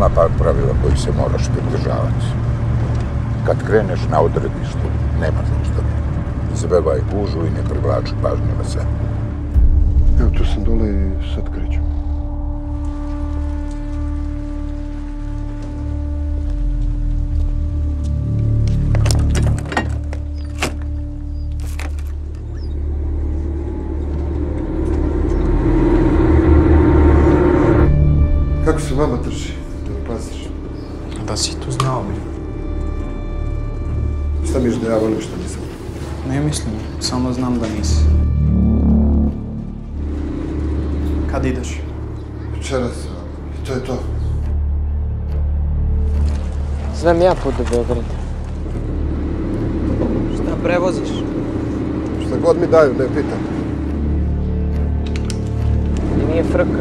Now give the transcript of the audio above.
ima par pravila koji se moraš pridržavati. Kad kreneš na odredištu, nema zaustavlja. Izbevaj gužu i ne privlači pažnju na sebe. Evo tu sam dole i sad krećem. Kako se vama drži? Ne paziš? Da si to znao bi. Šta mi da ja volim što nisam? Ne mislim, samo znam da nisi. Kad ideš? Večeras, i to je to. Znam ja put do Beograda. Šta prevoziš? Šta god mi daju, ne pitam. I nije frka.